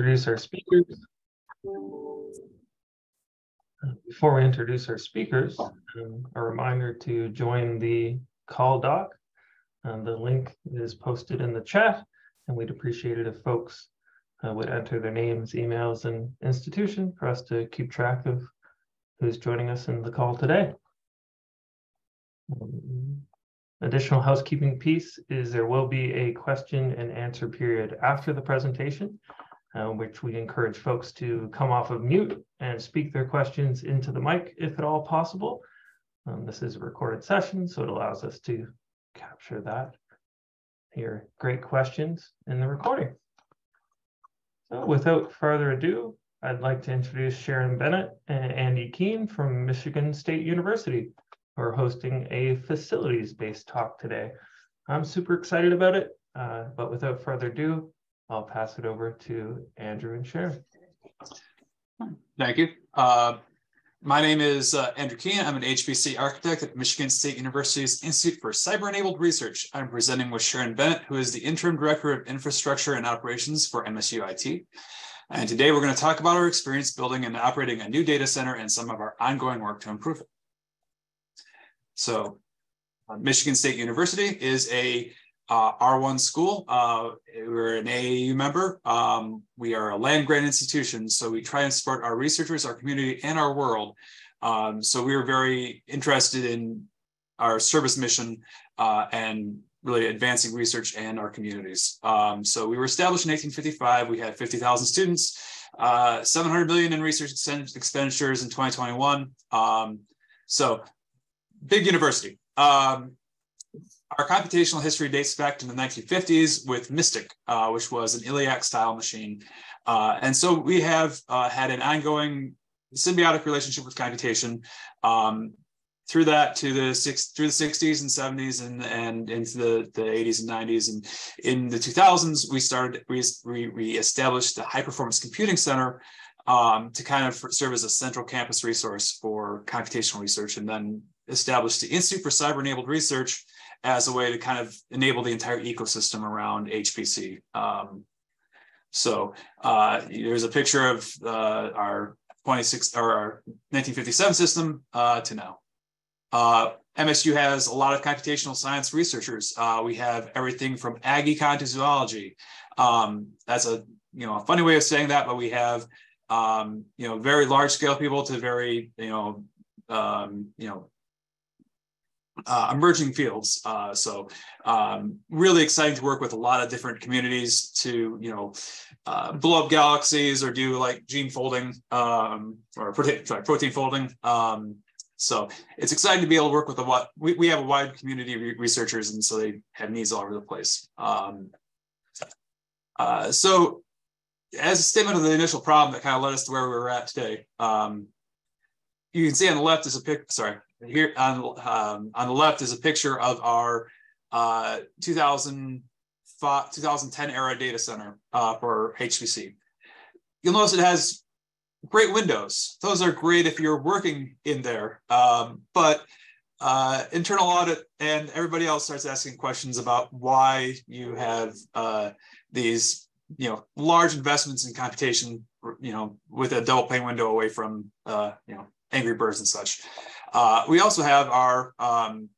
introduce our speakers. Before we introduce our speakers, um, a reminder to join the call doc. Um, the link is posted in the chat, and we'd appreciate it if folks uh, would enter their names, emails, and institution for us to keep track of who's joining us in the call today. Um, additional housekeeping piece is there will be a question and answer period after the presentation, uh, which we encourage folks to come off of mute and speak their questions into the mic if at all possible. Um, this is a recorded session, so it allows us to capture that. Hear great questions in the recording. So without further ado, I'd like to introduce Sharon Bennett and Andy Keen from Michigan State University, who are hosting a facilities-based talk today. I'm super excited about it, uh, but without further ado, I'll pass it over to Andrew and Sharon. Thank you. Uh, my name is uh, Andrew Keen. I'm an HPC architect at Michigan State University's Institute for Cyber-Enabled Research. I'm presenting with Sharon Bennett, who is the Interim Director of Infrastructure and Operations for MSU IT. And today we're going to talk about our experience building and operating a new data center and some of our ongoing work to improve it. So uh, Michigan State University is a uh, R1 school. Uh, we're an AAU member. Um, we are a land grant institution, so we try and support our researchers, our community, and our world. Um, so we are very interested in our service mission uh, and really advancing research and our communities. Um, so we were established in 1855. We had 50,000 students, uh, 700 million in research expenditures in 2021. Um, so big university. Um, our computational history dates back to the 1950s with MISTIC, uh, which was an ILLIAC style machine. Uh, and so we have uh, had an ongoing symbiotic relationship with computation. Um, through that to the six through the 60s and 70s and and into the, the 80s and 90s and in the 2000s we started we, we, we established the high performance computing center um, to kind of serve as a central campus resource for computational research and then established the institute for cyber enabled research as a way to kind of enable the entire ecosystem around hpc um, so uh, there's a picture of uh, our 26 or our 1957 system uh, to now uh, MSU has a lot of computational science researchers. Uh, we have everything from ag econ to zoology. Um, that's a you know a funny way of saying that, but we have um, you know very large scale people to very you know um, you know uh, emerging fields. Uh, so um, really exciting to work with a lot of different communities to, you know, uh, blow up galaxies or do like gene folding um, or protein, sorry, protein folding. Um, so it's exciting to be able to work with a what we, we have a wide community of researchers, and so they have needs all over the place. Um, uh, so as a statement of the initial problem that kind of led us to where we were at today, um, you can see on the left is a pic. Sorry, here on um, on the left is a picture of our uh, 2005, 2010 era data center uh, for HPC. You'll notice it has great windows. Those are great if you're working in there. Um, but uh, internal audit and everybody else starts asking questions about why you have uh, these, you know, large investments in computation, you know, with a double pane window away from, uh, you know, Angry Birds and such. Uh, we also have our, um,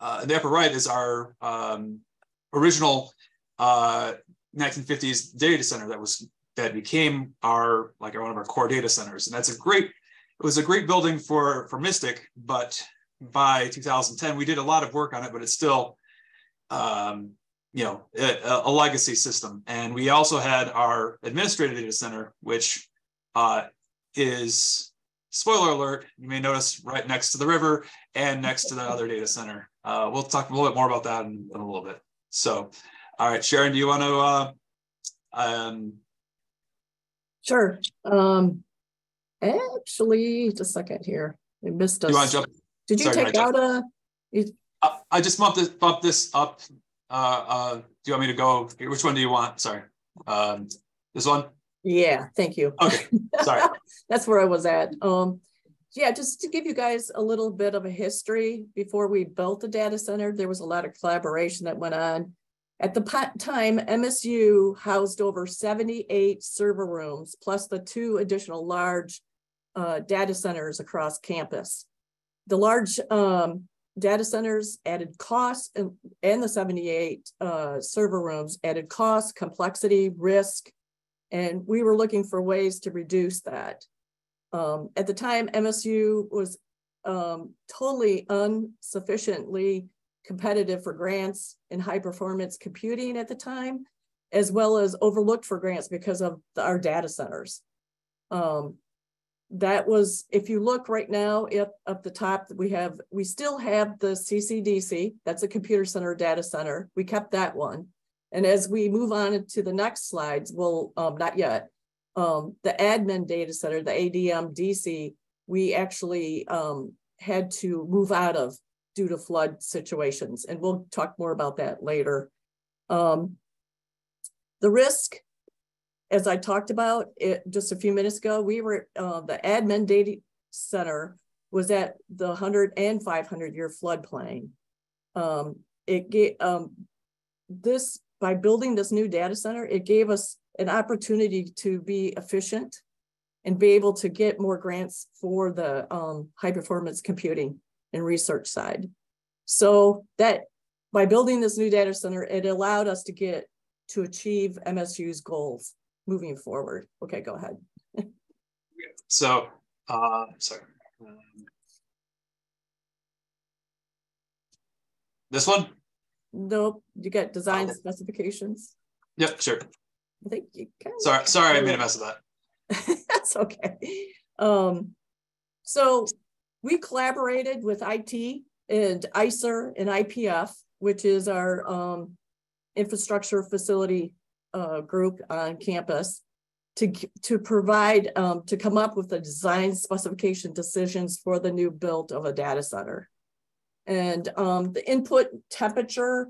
uh, the upper right is our um, original 1950s uh, data center that was that became our like one of our core data centers. And that's a great, it was a great building for for MISTIC, but by 2010 we did a lot of work on it, but it's still um, you know a, a, legacy system. And we also had our administrative data center, which uh, is spoiler alert, you may notice right next to the river and next to the other data center. Uh, we'll talk a little bit more about that in, in, a little bit. So, all right, Sharon, do you want to uh, um, Sure. Um, actually, just a second here. I missed us. You want to jump? Did you Sorry, take out a? You... Uh, I just bumped this, bumped this up. Uh, uh, do you want me to go? Which one do you want? Sorry. Um, this one? Yeah, thank you. Okay, sorry. That's where I was at. Um, yeah, just to give you guys a little bit of a history, before we built the data center, there was a lot of collaboration that went on At the time, MSU housed over 78 server rooms, plus the two additional large uh, data centers across campus. The large um, data centers added costs and, and the 78 uh, server rooms added cost, complexity, risk, and we were looking for ways to reduce that. Um, at the time, MSU was um, totally unsufficiently competitive for grants in high performance computing at the time, as well as overlooked for grants because of the, our data centers. Um, that was, if you look right now up, up the top, we have, we still have the CCDC, that's a computer center data center. We kept that one. And as we move on to the next slides, well, um, not yet, um, the admin data center, the ADM DC, we actually um, had to move out of due to flood situations. And we'll talk more about that later. Um, the risk, as I talked about it just a few minutes ago, we were, uh, the admin data center was at the 100 and 500 year floodplain. Um, it gave, um, this, by building this new data center, it gave us an opportunity to be efficient and be able to get more grants for the um, high performance computing and research side. So that by building this new data center, it allowed us to get to achieve MSU's goals moving forward. Okay, go ahead. so, uh, sorry. Um, this one? Nope, you get design oh. specifications. Yep, sure. I think you can. Sorry, sorry, I made a mess of that. That's okay. Um, so we collaborated with IT and ICER and IPF, which is our um, infrastructure facility uh, group on campus, to, to provide, um, to come up with the design specification decisions for the new build of a data center. And um, the input temperature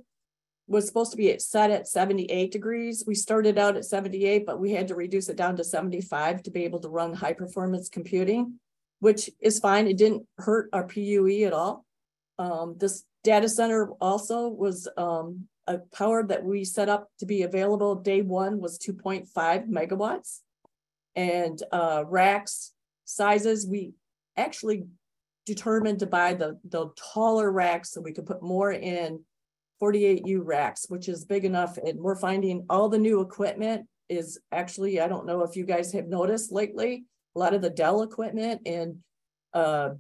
was supposed to be set at 78 degrees. We started out at 78, but we had to reduce it down to 75 to be able to run high performance computing which is fine. It didn't hurt our PUE at all. Um, this data center also was um, a power that we set up to be available day one was 2.5 megawatts. And uh, racks sizes, we actually determined to buy the, the taller racks so we could put more in 48U racks, which is big enough. And we're finding all the new equipment is actually, I don't know if you guys have noticed lately, a lot of the Dell equipment and uh,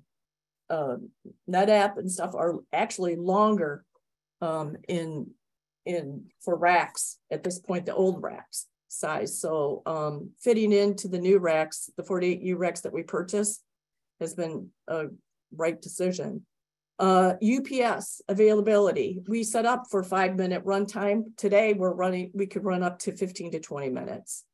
uh, NetApp and stuff are actually longer um, in in for racks at this point, the old racks size. So um, fitting into the new racks, the 48U racks that we purchased has been a right decision. Uh, UPS availability, we set up for five minute runtime. Today we're running, we could run up to 15 to 20 minutes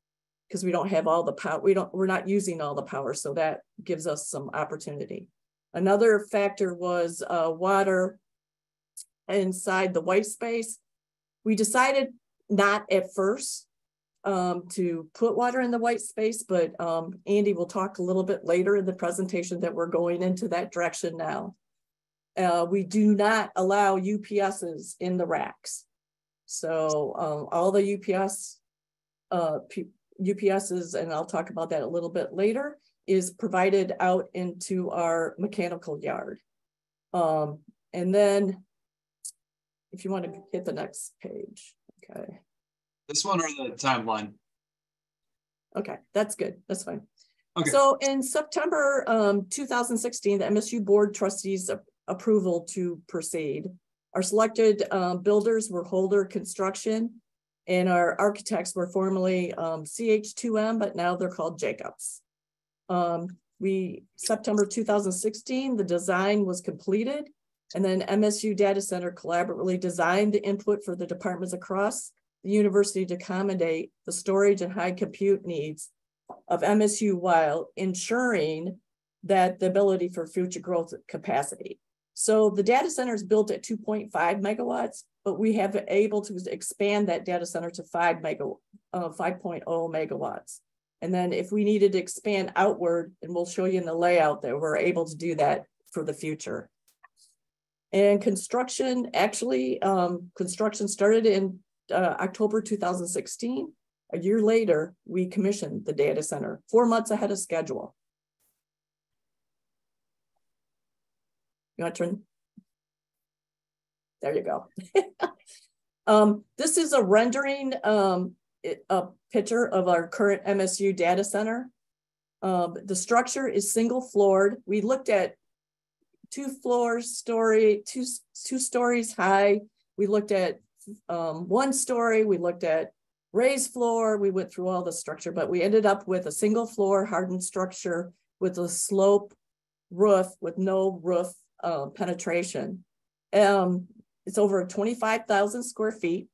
because we don't have all the power. We don't, we're not using all the power. So that gives us some opportunity. Another factor was uh, water inside the white space. We decided not at first um, to put water in the white space, but um, Andy will talk a little bit later in the presentation that we're going into that direction now. Uh, we do not allow UPSs in the racks. So um, all the UPS uh, UPSs, and I'll talk about that a little bit later, is provided out into our mechanical yard. Um, and then if you want to hit the next page, okay. This one or the timeline? Okay, that's good, that's fine. Okay. So in September um, 2016, the MSU board trustees approval to proceed. Our selected um, builders were Holder Construction, and our architects were formerly um, CH2M, but now they're called Jacobs. Um, we, September 2016, the design was completed and then MSU Data Center collaboratively designed the input for the departments across the university to accommodate the storage and high compute needs of MSU while ensuring that the ability for future growth capacity. So the data center is built at 2.5 megawatts, but we have able to expand that data center to 5 mega, uh, 5.0 megawatts. And then if we needed to expand outward, and we'll show you in the layout that we're able to do that for the future. And construction, actually, um, construction started in uh, October 2016. A year later, we commissioned the data center, four months ahead of schedule. You want to turn? There you go. um, this is a rendering, um, a picture of our current MSU data center. Um, the structure is single floored. We looked at two floors, story, two, two stories high. We looked at um, one story, we looked at raised floor, we went through all the structure, but we ended up with a single floor hardened structure with a slope roof with no roof uh, penetration. Um, it's over 25,000 square feet.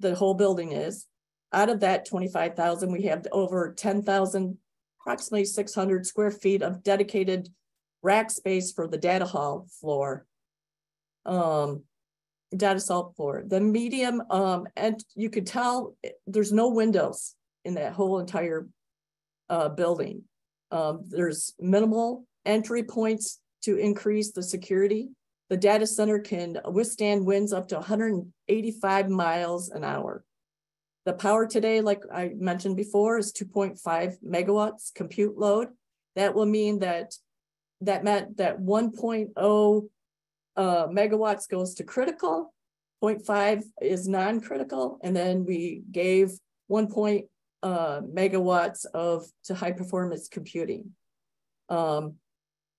The whole building is. Out of that 25,000, we have over 10,000, approximately 600 square feet of dedicated rack space for the data hall floor. Um, data salt floor. The medium, um, and you could tell there's no windows in that whole entire uh, building. Um, there's minimal entry points to increase the security. The data center can withstand winds up to 185 miles an hour. The power today, like I mentioned before, is 2.5 megawatts compute load. That will mean that that meant that 1.0 uh, megawatts goes to critical, 0.5 is non-critical, and then we gave 1 point uh, megawatts of to high performance computing. Um,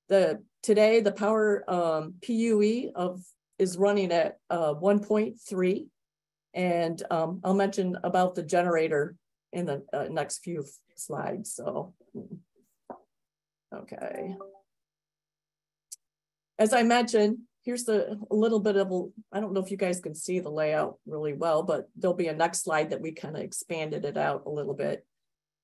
the today the power um, PUE of is running at uh, 1.3, and um, I'll mention about the generator in the uh, next few slides. So, okay as I mentioned, here's the a little bit of a, I don't know if you guys can see the layout really well, but there'll be a next slide that we kind of expanded it out a little bit.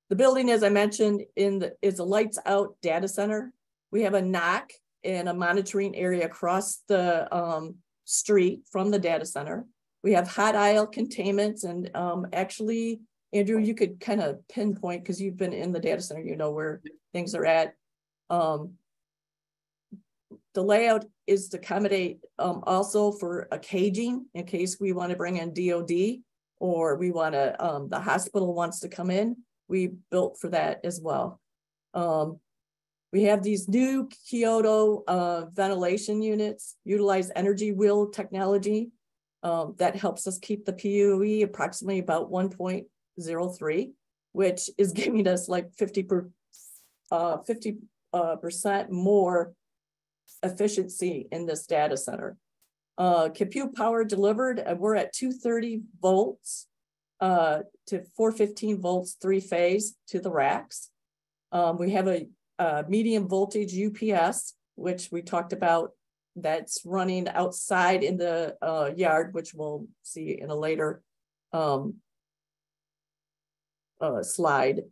The building, as I mentioned, in the is a lights out data center. We have a NOC and a monitoring area across the um, street from the data center. We have hot aisle containments and um, actually, Andrew, you could kind of pinpoint because you've been in the data center, you know where things are at. Um, the layout is to accommodate um, also for a caging in case we want to bring in DOD or we want to, um, the hospital wants to come in. We built for that as well. Um, we have these new Kyoto uh, ventilation units, utilize energy wheel technology. Um, that helps us keep the PUE approximately about 1.03, which is giving us like 50 per, uh, 50 uh, percent more efficiency in this data center. Uh, compute power delivered, uh, we're at 230 volts uh, to 415 volts, three phase to the racks. Um, we have a, a, medium voltage UPS, which we talked about that's running outside in the uh, yard, which we'll see in a later um, uh, slide.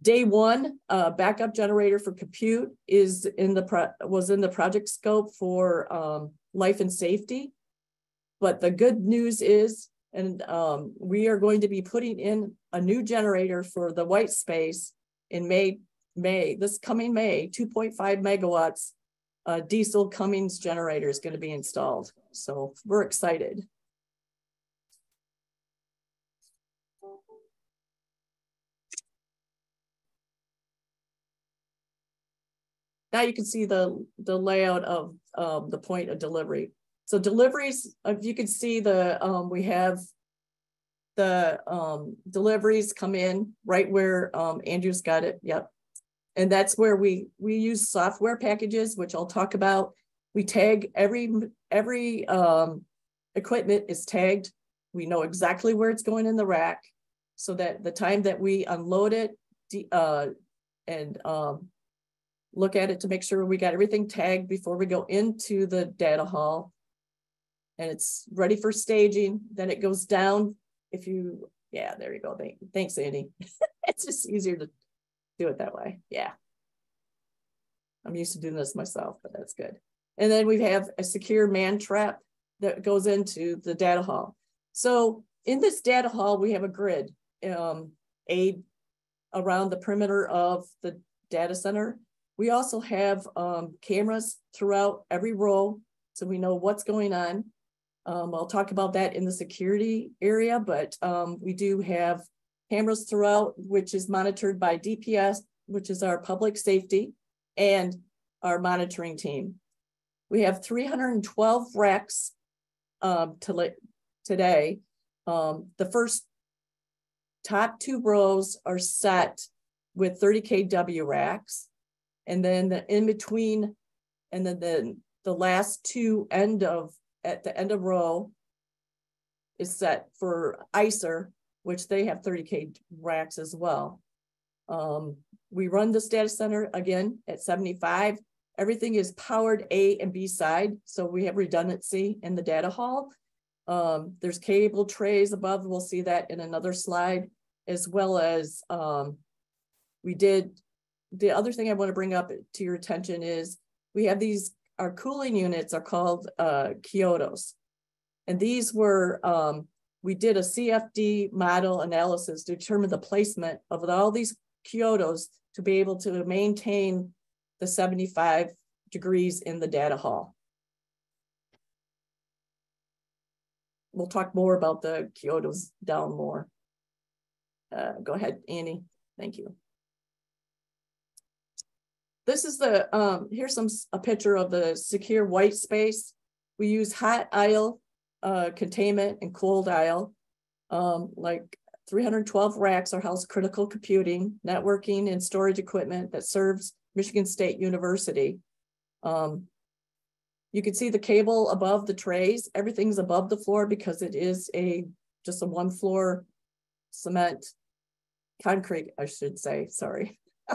Day one, uh, backup generator for compute is in the was in the project scope for um, life and safety. But the good news is, and um, we are going to be putting in a new generator for the white space in May, May, this coming May, 2.5 megawatts uh, diesel Cummins generator is going to be installed. So we're excited. Now you can see the, the layout of um, the point of delivery. So deliveries, if you can see the, um, we have the um, deliveries come in right where um, Andrew's got it. Yep. And that's where we, we use software packages, which I'll talk about. We tag every, every um, equipment is tagged. We know exactly where it's going in the rack so that the time that we unload it uh, and um, look at it to make sure we got everything tagged before we go into the data hall. And it's ready for staging. Then it goes down. If you, yeah, there you go. Thanks, Andy. it's just easier to do it that way. Yeah. I'm used to doing this myself, but that's good. And then we have a secure man trap that goes into the data hall. So in this data hall, we have a grid, um, a around the perimeter of the data center. We also have um, cameras throughout every row, so we know what's going on. Um, I'll talk about that in the security area, but um, we do have cameras throughout, which is monitored by DPS, which is our public safety and our monitoring team. We have 312 racks um, to today. Um, the first top two rows are set with 30 kW racks. And then the in between, and then the, the last two end of, at the end of row is set for ICER, which they have 30K racks as well. Um, we run this data center again at 75. Everything is powered A and B side, so we have redundancy in the data hall. Um, there's cable trays above, we'll see that in another slide, as well as um, we did, the other thing I wanna bring up to your attention is we have these, our cooling units are called uh, Kyotos. And these were, um, we did a CFD model analysis to determine the placement of all these Kyotos to be able to maintain the 75 degrees in the data hall. We'll talk more about the Kyotos down more. Uh, go ahead, Annie. Thank you. This is the, um, here's some a picture of the secure white space. We use hot aisle uh, containment and cold aisle. Um, like 312 racks are housed critical computing, networking, and storage equipment that serves Michigan State University. Um, you can see the cable above the trays. Everything's above the floor because it is a just a one floor cement concrete, I should say, sorry.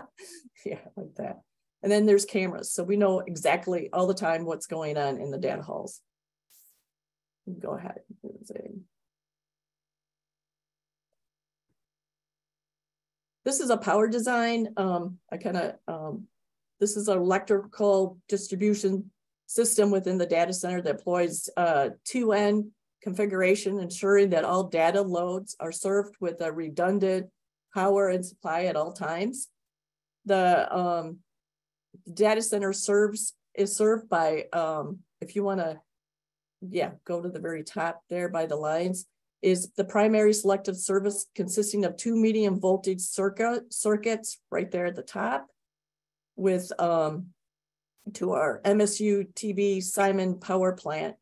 yeah, like that. And then there's cameras. So we know exactly all the time what's going on in the data halls. Go ahead. This is a power design. Um, I kind of, um, this is an electrical distribution system within the data center that employs uh, 2N configuration, ensuring that all data loads are served with a redundant power and supply at all times. The um, data center serves is served by, um, if you want to, yeah, go to the very top there by the lines is the primary selective service consisting of two medium voltage circuit circuits right there at the top with um, to our MSU TB Simon power plant,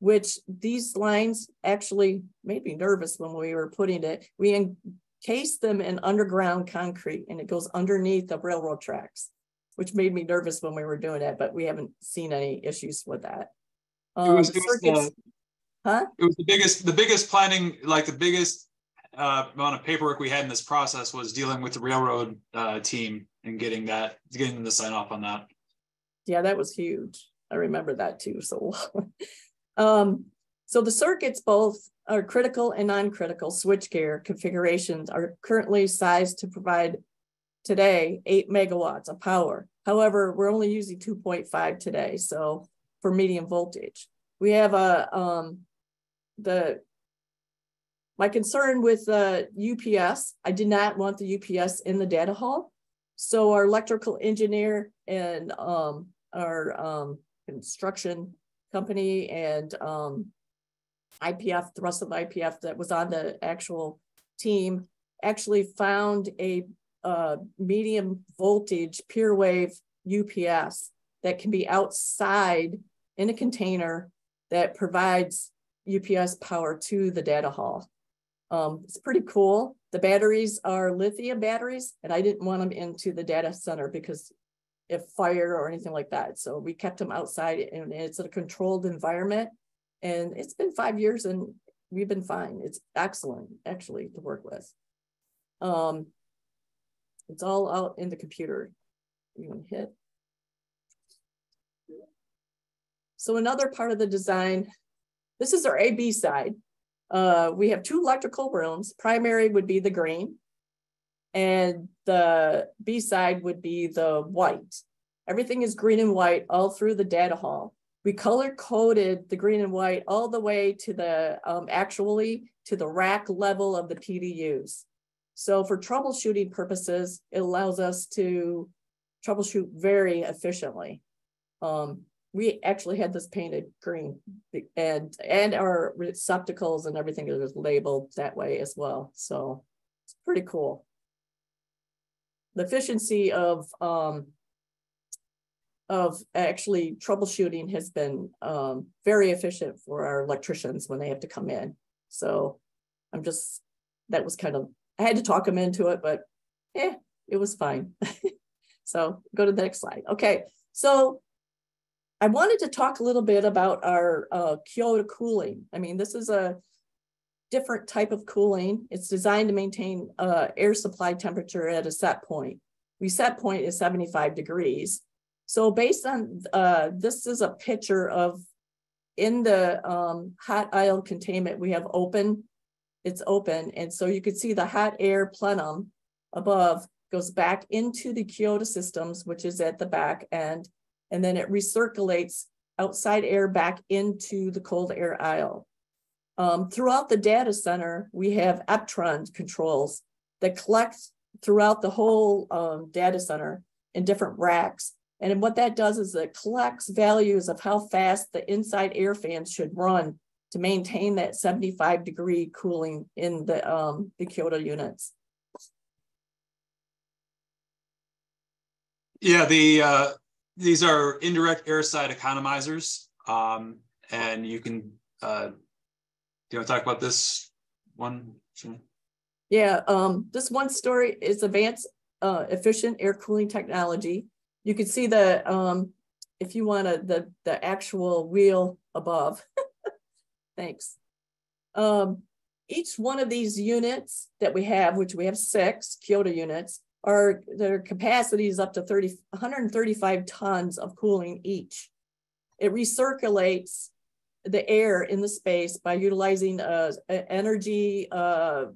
which these lines actually made me nervous when we were putting it. We encased them in underground concrete and it goes underneath the railroad tracks, which made me nervous when we were doing it, but we haven't seen any issues with that. Um, it was, it was Huh? It was the biggest, the biggest planning, like the biggest uh, amount of paperwork we had in this process was dealing with the railroad uh, team and getting that, getting them to sign off on that. Yeah, that was huge. I remember that too. So, um, so the circuits both are critical and non-critical switchgear configurations are currently sized to provide today eight megawatts of power. However, we're only using 2.5 today. So for medium voltage, we have a um, the my concern with the UPS, I did not want the UPS in the data hall. So our electrical engineer and um, our um, construction company and um, IPF, the rest of IPF that was on the actual team actually found a uh, medium voltage PureWave UPS that can be outside in a container that provides UPS power to the data hall. Um, it's pretty cool. The batteries are lithium batteries, and I didn't want them into the data center because if fire or anything like that. So we kept them outside and it's a controlled environment. And it's been five years and we've been fine. It's excellent actually to work with. Um, it's all out in the computer. You can hit. So another part of the design this is our AB side. Uh, we have two electrical rooms. Primary would be the green, and the B side would be the white. Everything is green and white all through the data hall. We color coded the green and white all the way to the um, actually to the rack level of the PDUs. So for troubleshooting purposes, it allows us to troubleshoot very efficiently. Um, we actually had this painted green and and our receptacles and everything is labeled that way as well. So it's pretty cool. The efficiency of um, of actually troubleshooting has been um, very efficient for our electricians when they have to come in. So I'm just that was kind of I had to talk them into it, but yeah, it was fine. so go to the next slide. Okay, so I wanted to talk a little bit about our uh, Kyoto cooling. I mean, this is a different type of cooling. It's designed to maintain uh, air supply temperature at a set point. We set point is 75 degrees. So based on, uh, this is a picture of in the um, hot aisle containment, we have open, it's open. And so you could see the hot air plenum above goes back into the Kyoto systems, which is at the back end and then it recirculates outside air back into the cold air aisle. Um, throughout the data center, we have Eptron controls that collect throughout the whole um, data center in different racks. And what that does is it collects values of how fast the inside air fans should run to maintain that 75 degree cooling in the, um, the Kyoto units. Yeah, the uh, these are indirect air side economizers. Um, and you can, uh, do you want to talk about this one? Yeah, um, this one story is advanced uh, efficient air cooling technology. You can see the, um, if you want to, the, the actual wheel above. Thanks. Um, each one of these units that we have, which we have six Kyoto units, are their capacity is up to 30, 135 tons of cooling each. It recirculates the air in the space by utilizing uh, energy uh,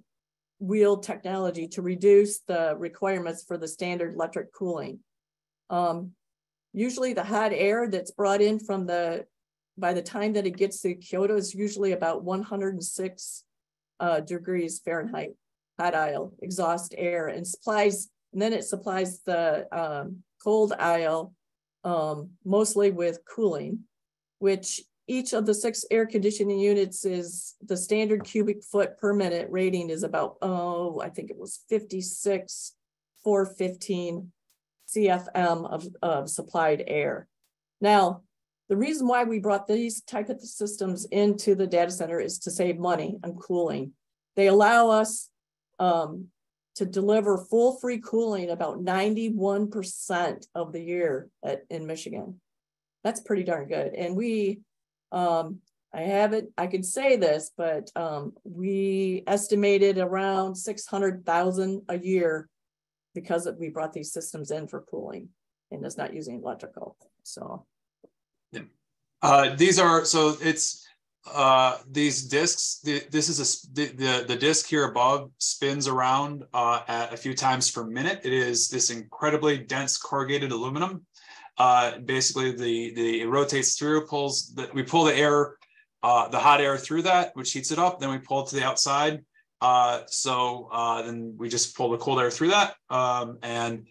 wheel technology to reduce the requirements for the standard electric cooling. Um, usually the hot air that's brought in from the, by the time that it gets to Kyoto it's usually about 106 uh, degrees Fahrenheit hot aisle exhaust air and supplies and then it supplies the um, cold aisle um, mostly with cooling, which each of the six air conditioning units is the standard cubic foot per minute rating is about, oh, I think it was 56, 415 CFM of, of supplied air. Now, the reason why we brought these type of systems into the data center is to save money on cooling. They allow us um, to deliver full free cooling about 91% of the year at, in Michigan. That's pretty darn good. And we, um, I haven't, I could say this, but um, we estimated around 600,000 a year because we brought these systems in for cooling and it's not using electrical. So. Yeah. Uh, these are, so it's, uh, these discs, the, this is a, the, the, disc here above spins around uh, at a few times per minute. It is this incredibly dense corrugated aluminum. Uh, basically, the, the it rotates through, pulls the, we pull the air, uh, the hot air through that, which heats it up. Then we pull it to the outside. Uh, so uh, then we just pull the cold air through that, um, and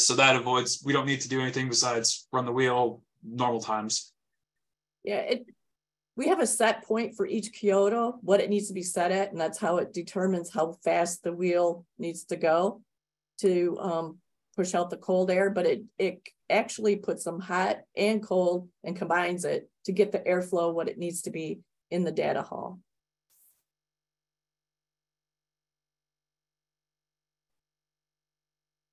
so that avoids. We don't need to do anything besides run the wheel normal times. Yeah, it we have a set point for each Kyoto, what it needs to be set at, and that's how it determines how fast the wheel needs to go to um, push out the cold air. But it it actually puts them hot and cold and combines it to get the airflow what it needs to be in the data hall.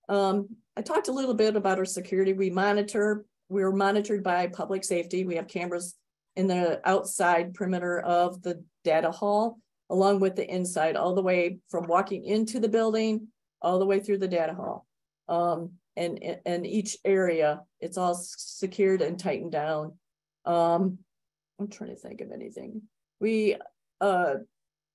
Um, I talked a little bit about our security. We monitor, we're monitored by public safety. We have cameras in the outside perimeter of the data hall, along with the inside, all the way from walking into the building, all the way through the data hall. Um, and, and each area, it's all secured and tightened down. Um, I'm trying to think of anything. We, uh,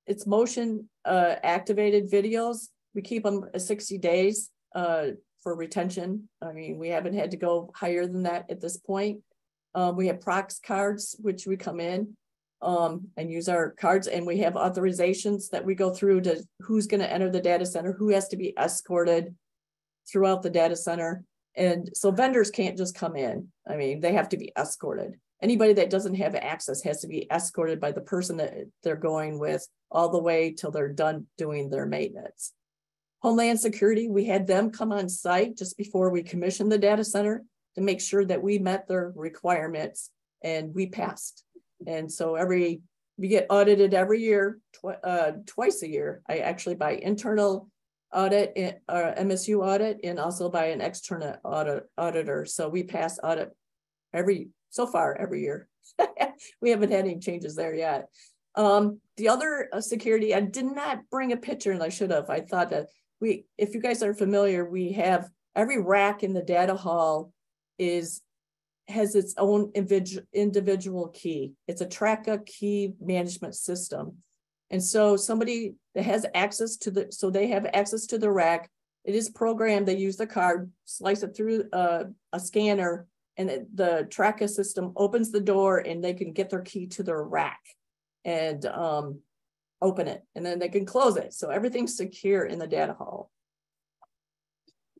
it's motion uh, activated videos. We keep them 60 days uh, for retention. I mean, we haven't had to go higher than that at this point. Um, we have prox cards, which we come in um, and use our cards, and we have authorizations that we go through to who's going to enter the data center, who has to be escorted throughout the data center. And so vendors can't just come in. I mean, they have to be escorted. Anybody that doesn't have access has to be escorted by the person that they're going with all the way till they're done doing their maintenance. Homeland Security, we had them come on site just before we commissioned the data center to make sure that we met their requirements and we passed. And so every we get audited every year, tw uh, twice a year. I actually by internal audit, or uh, MSU audit, and also by an external audit auditor. So we pass audit every so far every year. we haven't had any changes there yet. Um, the other uh, security, I did not bring a picture, and I should have. I thought that we, if you guys are familiar, we have every rack in the data hall is has its own individual key. It's a Traka key management system. And so somebody that has access to the, so they have access to the rack, it is programmed, they use the card, slice it through a, uh, a scanner, and the Traka system opens the door and they can get their key to their rack and um, open it, and then they can close it. So everything's secure in the data hall.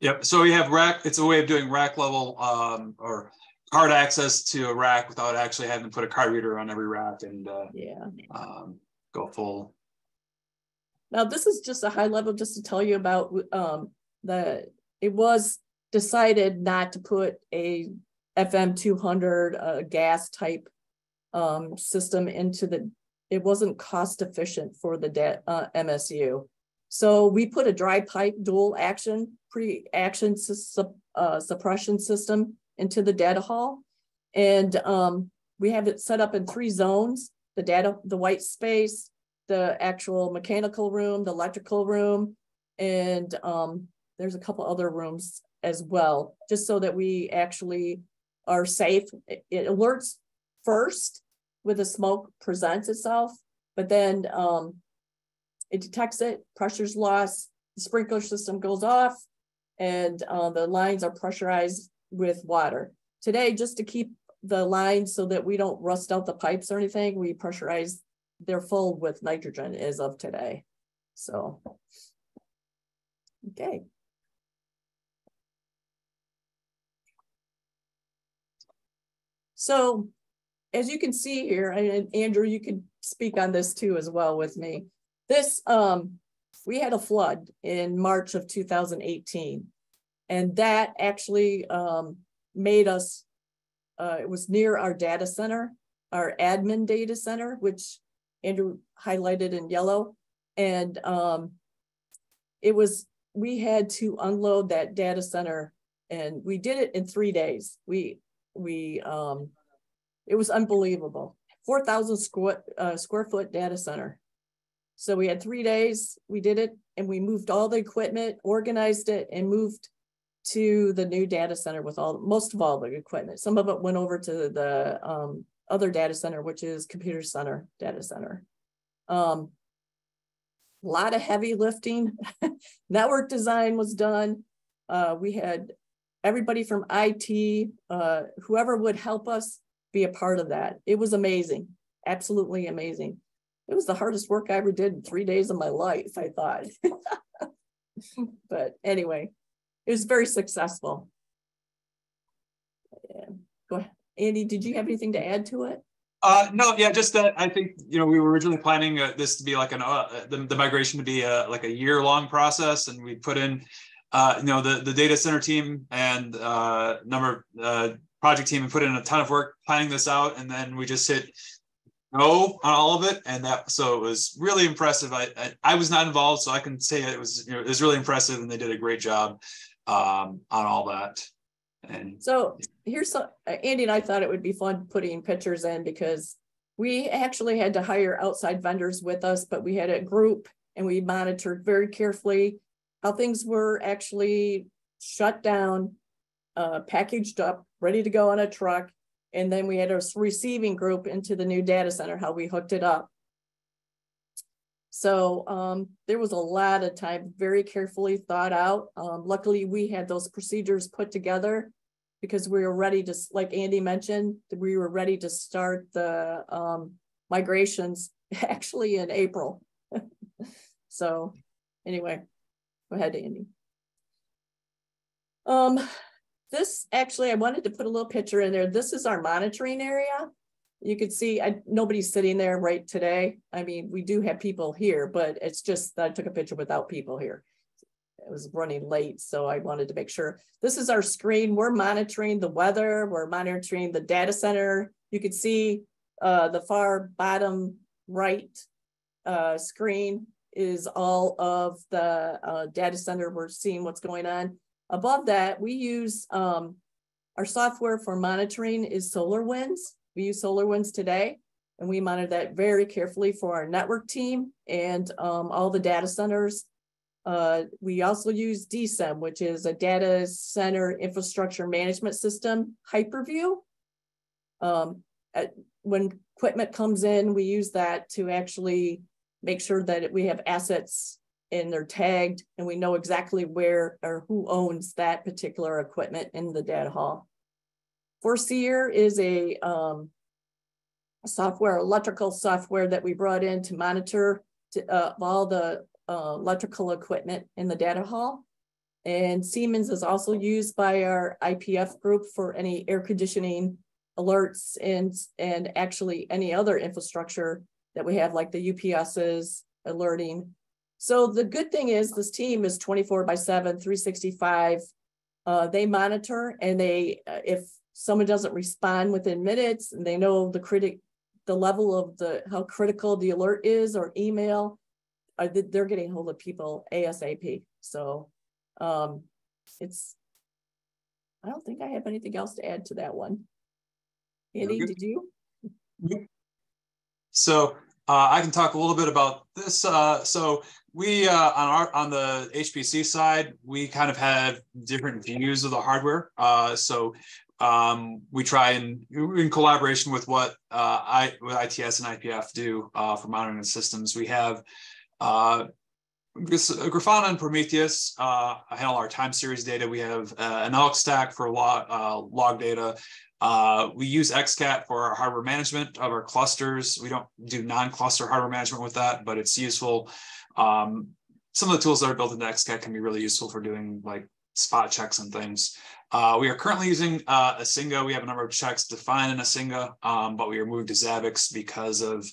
Yep. So we have rack. It's a way of doing rack level um, or card access to a rack without actually having to put a card reader on every rack and uh, yeah, um, go full. Now this is just a high level, just to tell you about um, the. It was decided not to put a FM two hundred uh, gas type um, system into the. It wasn't cost efficient for the uh, MSU, so we put a dry pipe dual action pre action su uh, suppression system into the data hall. And um, we have it set up in three zones, the data, the white space, the actual mechanical room, the electrical room, and um, there's a couple other rooms as well, just so that we actually are safe. It alerts first with the smoke presents itself, but then um, it detects it, pressure's lost, the sprinkler system goes off, and uh, the lines are pressurized with water. Today, just to keep the lines so that we don't rust out the pipes or anything, we pressurize, they're full with nitrogen as of today. So, okay. So as you can see here, and Andrew, you could speak on this too as well with me. This, um, we had a flood in March of 2018. And that actually um, made us, uh, it was near our data center, our admin data center, which Andrew highlighted in yellow. And um, it was, we had to unload that data center and we did it in three days. We, we, um, it was unbelievable. 4,000 square, uh, square foot data center. So we had three days, we did it and we moved all the equipment, organized it and moved to the new data center with all most of all the equipment. Some of it went over to the um, other data center, which is computer center data center. Um, a lot of heavy lifting. Network design was done. Uh, we had everybody from IT, uh, whoever would help us be a part of that. It was amazing, absolutely amazing. It was the hardest work I ever did in three days of my life, I thought. but anyway, it was very successful. Yeah. Go ahead. Andy, did you have anything to add to it? Uh, no, yeah, just that I think you know we were originally planning uh, this to be like an uh, the, the migration to be a, like a year long process, and we put in uh, you know the the data center team and uh, number uh, project team and put in a ton of work planning this out, and then we just hit no on all of it, and that so it was really impressive. I I, I was not involved, so I can say it was you know, it was really impressive, and they did a great job um, on all that. And so here's some, Andy and I thought it would be fun putting pictures in because we actually had to hire outside vendors with us, but we had a group and we monitored very carefully how things were actually shut down, uh, packaged up, ready to go on a truck. And then we had a receiving group into the new data center, how we hooked it up. So um, there was a lot of time very carefully thought out. Um, luckily, we had those procedures put together because we were ready to, like Andy mentioned, we were ready to start the um, migrations actually in April. so anyway, go ahead, Andy. Um, this actually, I wanted to put a little picture in there. This is our monitoring area. You could see I, nobody's sitting there right today. I mean, we do have people here, but it's just I took a picture without people here. It was running late, so I wanted to make sure. This is our screen. We're monitoring the weather. We're monitoring the data center. You can see uh, the far bottom right uh, screen is all of the uh, data center. We're seeing what's going on. Above that, we use um, our software for monitoring is SolarWinds. We use SolarWinds today, and we monitor that very carefully for our network team and um, all the data centers. Uh, we also use DCIM, which is a data center infrastructure management system, Hyperview. Um, at, when equipment comes in, we use that to actually make sure that we have assets and they're tagged and we know exactly where or who owns that particular equipment in the data hall. Foreseer is a um, software, electrical software that we brought in to monitor to, uh, all the uh, electrical equipment in the data hall. And Siemens is also used by our IPF group for any air conditioning alerts and, and actually any other infrastructure that we have, like the UPSs alerting. So the good thing is this team is 24 by 7, 365. Uh, they monitor and they, uh, if someone doesn't respond within minutes and they know the critic, the level of the, how critical the alert is or email, uh, they're getting hold of people ASAP. So um, it's, I don't think I have anything else to add to that one. Andy, did you? So uh, I can talk a little bit about this. Uh, so we uh, on our on the HPC side, we kind of have different views of the hardware. Uh, so um, we try and in collaboration with what uh, I with ITS and IPF do uh, for monitoring systems, we have Grafana and Prometheus uh, handle our time series data. We have uh, an Elk stack for log, uh, log data. Uh, we use XCAT for our hardware management of our clusters. We don't do non-cluster hardware management with that, but it's useful. Um, some of the tools that are built into XCAT can be really useful for doing like spot checks and things. Uh, we are currently using uh, Icinga. We have a number of checks defined in Icinga, um, but we are moving to Zabbix because of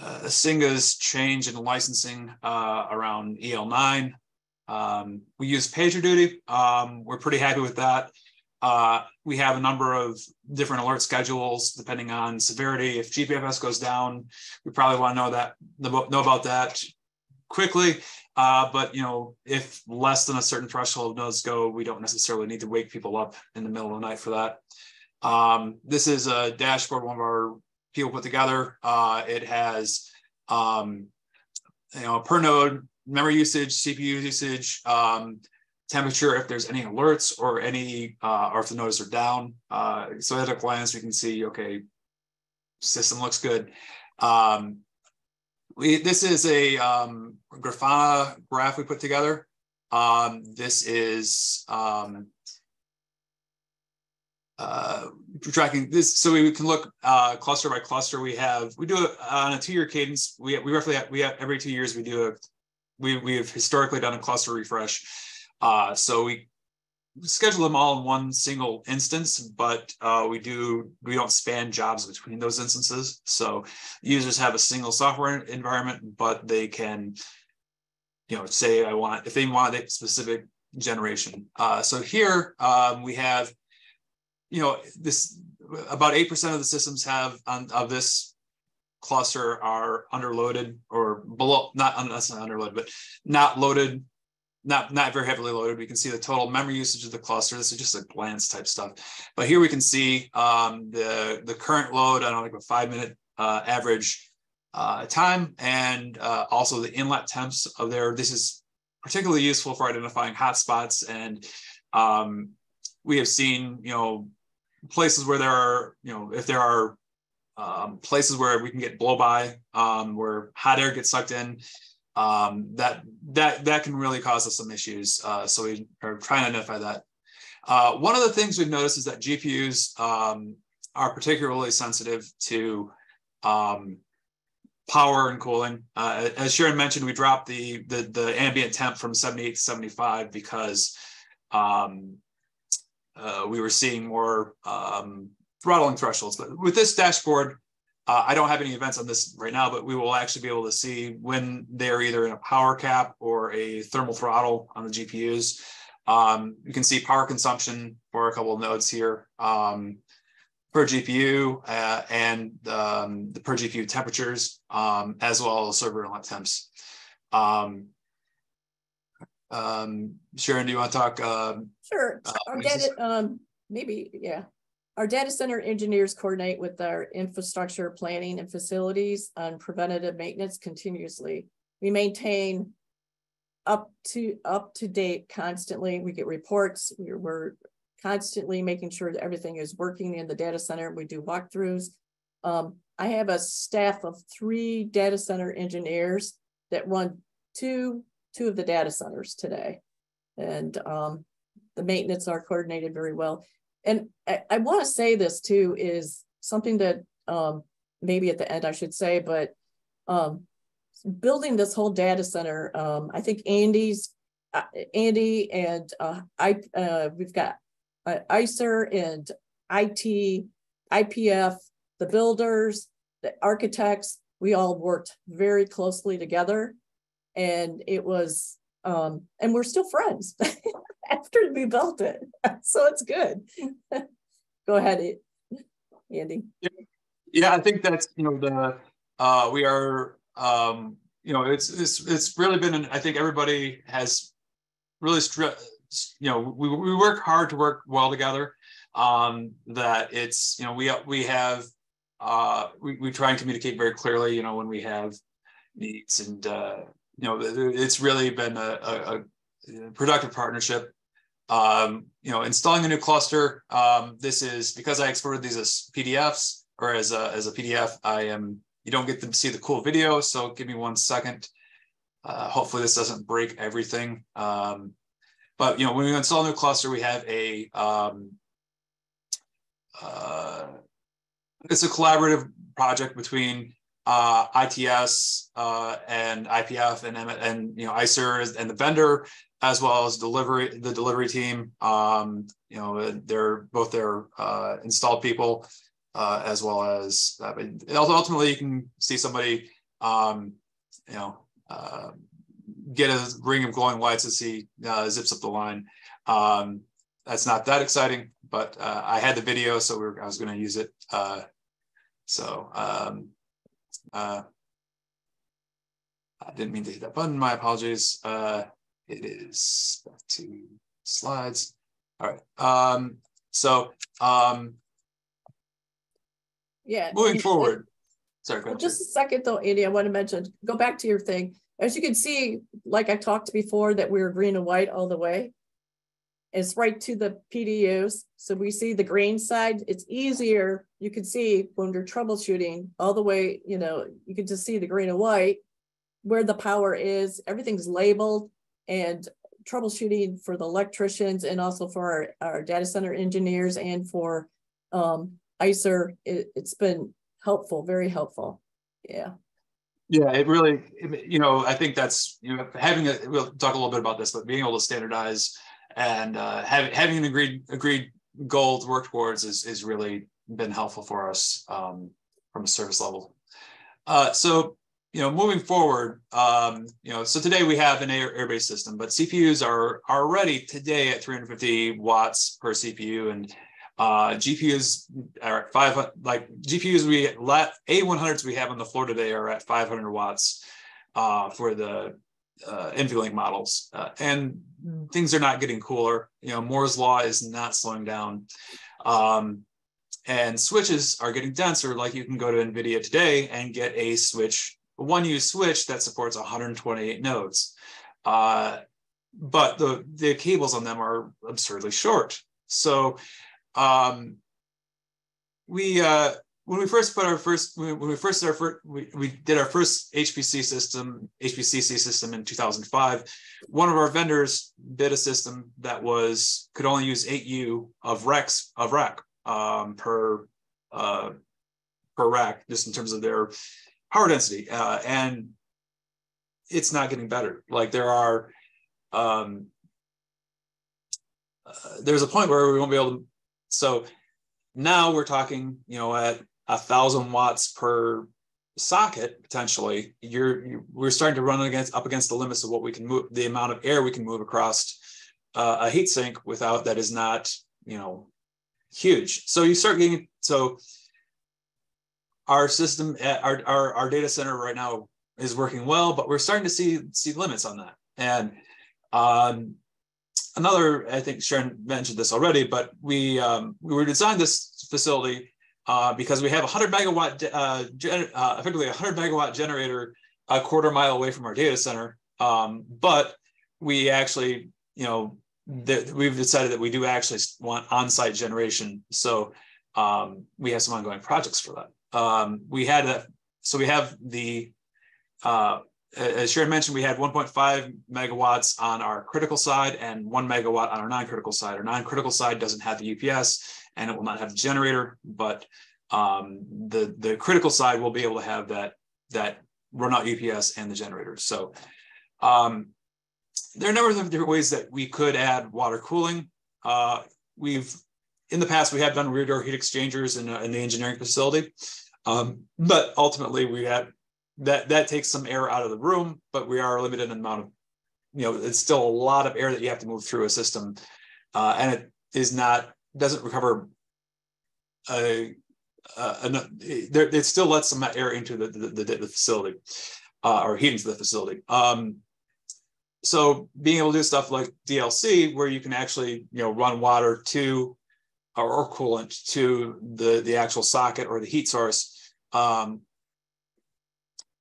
uh, Icinga's change in licensing uh, around EL9. Um, we use PagerDuty. Um, we're pretty happy with that. Uh, we have a number of different alert schedules depending on severity. If GPFS goes down, we probably want to know that know about that quickly. Uh, but you know, if less than a certain threshold nodes go, we don't necessarily need to wake people up in the middle of the night for that. Um, this is a dashboard one of our people put together. Uh, it has um, you know per node memory usage, CPU usage, um, temperature, if there's any alerts or any, uh, or if the nodes are down. Uh, so at a glance, we can see, okay, system looks good. Um, we, this is a um, Grafana graph we put together. Um, this is um, uh, tracking this, so we can look uh, cluster by cluster. We have we do it on a two-year cadence. We we roughly have, we have every two years we do a we we have historically done a cluster refresh. Uh, so we schedule them all in one single instance, but uh, we do we don't span jobs between those instances. So users have a single software environment, but they can, you know, say I want if they want a specific generation. Uh, so here um, we have, you know, this about eight percent of the systems have on of this cluster are underloaded or below not that's not underloaded, but not loaded not not very heavily loaded. We can see the total memory usage of the cluster. This is just a glance type stuff. But here we can see um, the the current load on like a five minute uh, average uh, time, and uh, also the inlet temps of there. This is particularly useful for identifying hotspots, and um, we have seen you know places where there are you know if there are um, places where we can get blow by, um, where hot air gets sucked in um, that that that can really cause us some issues. Uh, so we are trying to identify that. Uh, one of the things we've noticed is that GPUs um, are particularly sensitive to um, power and cooling. Uh, as Sharon mentioned, we dropped the, the, the ambient temp from 78 to 75 because um, uh, we were seeing more um, throttling thresholds. But with this dashboard, uh, I don't have any events on this right now, but we will actually be able to see when they're either in a power cap or a thermal throttle on the GPUs. Um, you can see power consumption for a couple of nodes here um, per GPU uh, and um, the per GPU temperatures, um, as well as server inlet temps. Um, um, Sharon, do you want to talk? Sure. Uh, data, um, maybe, yeah. Our data center engineers coordinate with our infrastructure planning and facilities on preventative maintenance continuously. We maintain up to up to date constantly. We get reports. We're, we're constantly making sure that everything is working in the data center. We do walkthroughs. Um, I have a staff of three data center engineers that run two two of the data centers today, and um, the maintenance are coordinated very well and I, I want to say this too is something that um, maybe at the end I should say, but um, building this whole data center, um, I think Andy's uh, Andy and uh, I uh, we've got uh, ICER and IT, IPF, the builders, the architects. We all worked very closely together, and it was um, and we're still friends. after we built it. So it's good. Go ahead, Andy. Yeah, I think that's you know the uh, we are um, you know it's it's it's really been an, I think everybody has really you know we we work hard to work well together. Um, that it's you know we we have uh, we we try and communicate very clearly. You know when we have needs and uh, you know it's really been a, a, a productive partnership um, you know, installing a new cluster. Um, this is because I exported these as PDFs or as a, as a PDF. I am you don't get to see the cool video. So give me one second. Uh, hopefully this doesn't break everything. Um, but you know, when we install a new cluster, we have a um, uh, it's a collaborative project between uh, ITS uh, and IPF and and you know ICER and the vendor as well as delivery the delivery team. Um, you know, they're both their uh, installed people uh, as well as uh, ultimately you can see somebody um, you know uh, get a ring of glowing lights as he uh, zips up the line. Um, that's not that exciting, but uh, I had the video, so we I was going to use it. so um, I didn't mean to hit that button. My apologies. It is back to slides. All right. Um, so um, yeah. Moving forward. Sorry, well, just a second though, Andy, I want to mention, go back to your thing. As you can see, like I talked before, that we are green and white all the way. It's right to the PDUs. So we see the green side. It's easier. You can see when you're troubleshooting all the way, you know, you can just see the green and white where the power is. Everything's labeled and troubleshooting for the electricians and also for our, our data center engineers and for um, ICER. It, it's been helpful, very helpful. Yeah. Yeah, it really, you know, I think that's, you know, having a, we'll talk a little bit about this, but being able to standardize and uh, having, having an agreed, agreed goal to work towards is, is really been helpful for us um, from a service level. Uh, so you know, moving forward, um, you know, so today we have an air, air-based system, but CPUs are, are already today at 350 watts per CPU, and uh, GPUs are at five. Like GPUs, we let A100s we have on the floor today are at 500 watts uh, for the uh, NVLink models, uh, and things are not getting cooler. You know, Moore's law is not slowing down. Um, and switches are getting denser. Like you can go to NVIDIA today and get a switch one use switch that supports 128 nodes. Uh, but the, the cables on them are absurdly short. So um, we, uh, when we first put our first, when we first our first, we, we did our first HPC system, HPCC system in 2005. One of our vendors bid a system that was could only use 8U of racks of rack um, per uh, per rack, just in terms of their power density, uh, and it's not getting better. Like there are, um, uh, there's a point where we won't be able to. So now we're talking, you know, at a thousand watts per socket potentially. You're, you're, we're starting to run against up against the limits of what we can move, the amount of air we can move across uh, a heat sink without that is not, you know, huge. So you start getting so our system, our, our our data center right now is working well, but we're starting to see see limits on that. And um, another, I think Sharon mentioned this already, but we um, we were designed this facility uh, because we have a 100 megawatt, uh, gen, uh, effectively a 100 megawatt generator a quarter mile away from our data center. Um, but we actually, you know, we've decided that we do actually want on-site generation. So um, we have some ongoing projects for that. Um, we had a, so we have the uh, as Sharon mentioned, we had 1.5 megawatts on our critical side and one megawatt on our non-critical side. Our non-critical side doesn't have the UPS and it will not have the generator, but um, the the critical side will be able to have that that run out UPS and the generator. So um, there are a number of different ways that we could add water cooling. Uh, we've in the past we have done rear door heat exchangers in, uh, in the engineering facility, um, but ultimately we had that that takes some air out of the room, but we are limited in amount of, you know, it's still a lot of air that you have to move through a system, uh, and it is not doesn't recover. A, uh, there, it still lets some air into the the, the, the facility, uh, or heat into the facility. Um, so being able to do stuff like DLC, where you can actually you know run water to or, coolant to the the actual socket or the heat source, um,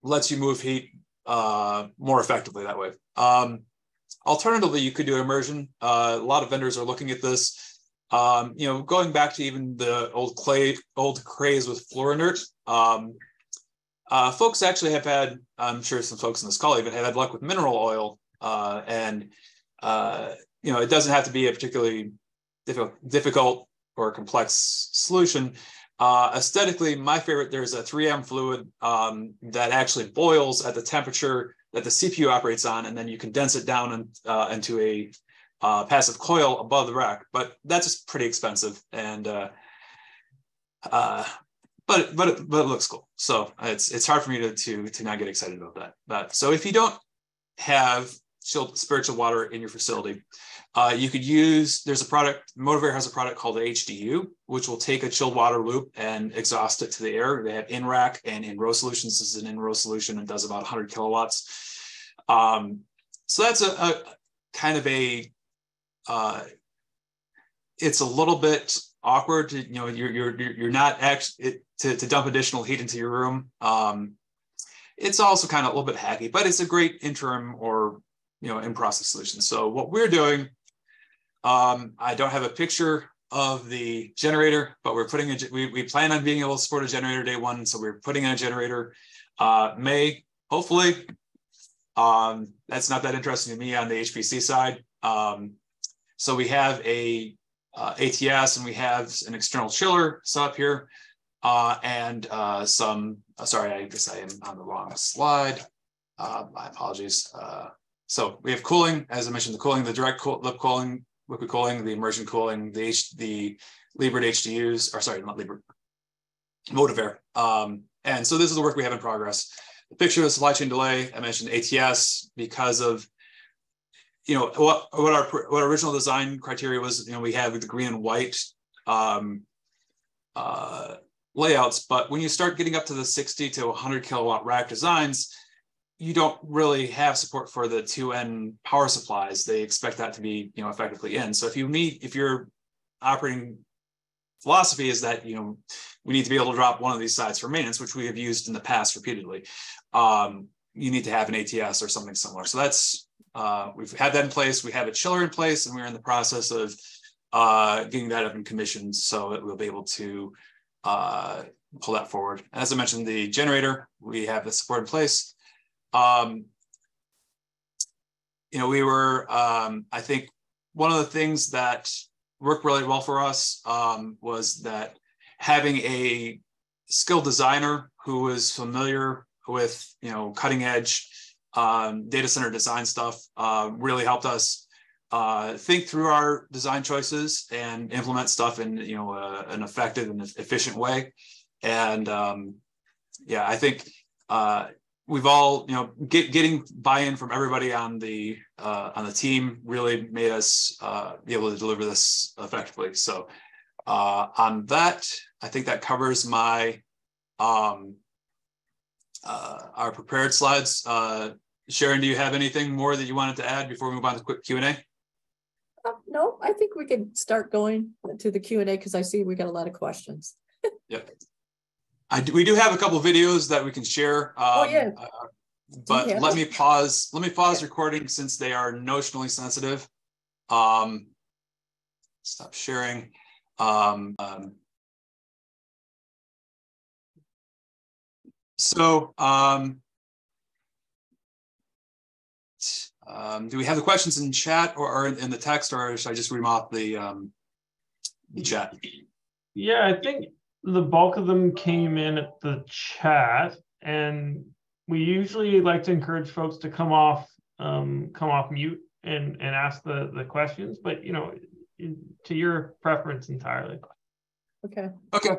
lets you move heat uh, more effectively that way. Um, alternatively, you could do immersion. Uh, a lot of vendors are looking at this. Um, you know, going back to even the old Cray, old Crays with FluorInert, um, uh, folks actually have had, I'm sure some folks in this call even have had luck with mineral oil. Uh, and, uh, you know, it doesn't have to be a particularly difficult, difficult a complex solution. Uh, aesthetically, my favorite, there's a 3M fluid um, that actually boils at the temperature that the CPU operates on, and then you condense it down in, uh, into a uh, passive coil above the rack. But that's just pretty expensive, and uh, uh, but but it, but it looks cool. So it's it's hard for me to to to not get excited about that. But so if you don't have spiritual water in your facility, uh, you could use, there's a product, Motivair has a product called HDU, which will take a chilled water loop and exhaust it to the air. They have in-rack and in-row solutions. This is an in-row solution and does about 100 kilowatts. Um, so that's a, a, kind of a, uh, it's a little bit awkward to, you know, you're, you're, you're not actually, to, to dump additional heat into your room. Um, it's also kind of a little bit hacky, but it's a great interim or you know in process solution. So what we're doing um, I don't have a picture of the generator, but we're putting a, we, we plan on being able to support a generator day one. So we're putting in a generator uh, May, hopefully. Um, that's not that interesting to me on the HPC side. Um, so we have a uh, ATS and we have an external chiller set up here uh, and uh, some, uh, sorry, I guess I am on the wrong slide. Uh, my apologies. Uh, so we have cooling, as I mentioned, the cooling, the direct cool, lip cooling liquid cooling, the immersion cooling, the H, the Liebert HDUs, or sorry, not Liebert, Motivair. Um, and so this is the work we have in progress. The picture of the supply chain delay, I mentioned ATS because of, you know, what, what our what our original design criteria was, you know, we have the green and white um, uh, layouts, but when you start getting up to the 60 to 100 kilowatt rack designs, you don't really have support for the two N power supplies. They expect that to be, you know, effectively in. So if you need, if your operating philosophy is that, you know, we need to be able to drop one of these sides for maintenance, which we have used in the past repeatedly, um, you need to have an ATS or something similar. So that's, uh, we've had that in place. We have a chiller in place and we're in the process of uh, getting that up in commission so that we'll be able to uh, pull that forward. As I mentioned, the generator, we have the support in place um, you know, we were, um, I think one of the things that worked really well for us um, was that having a skilled designer who was familiar with, you know, cutting edge um, data center design stuff uh, really helped us. uh, think through our design choices and implement stuff in you know uh, an effective and efficient way. And um, yeah, I think uh, we've all you know get, getting buy-in from everybody on the uh, on the team really made us uh, be able to deliver this effectively. So uh, on that, I think that covers my um, uh, our prepared slides. Uh, Sharon, do you have anything more that you wanted to add before we move on to quick Q and A? Uh, no, I think we can start going to the Q and A because I see we got a lot of questions. yep. I do, we do have a couple videos that we can share. Um, oh yeah. Uh, but yeah. let me pause. Let me pause recording since they are notionally sensitive. Um, stop sharing. Um, um, so, um, um, do we have the questions in chat or, or in, in, the text, or should I just read them off the, um, the chat? Yeah, I think the bulk of them came in at the chat, and we usually like to encourage folks to come off um, come off mute and and ask the the questions. But you know, to your preference entirely. Okay. Okay.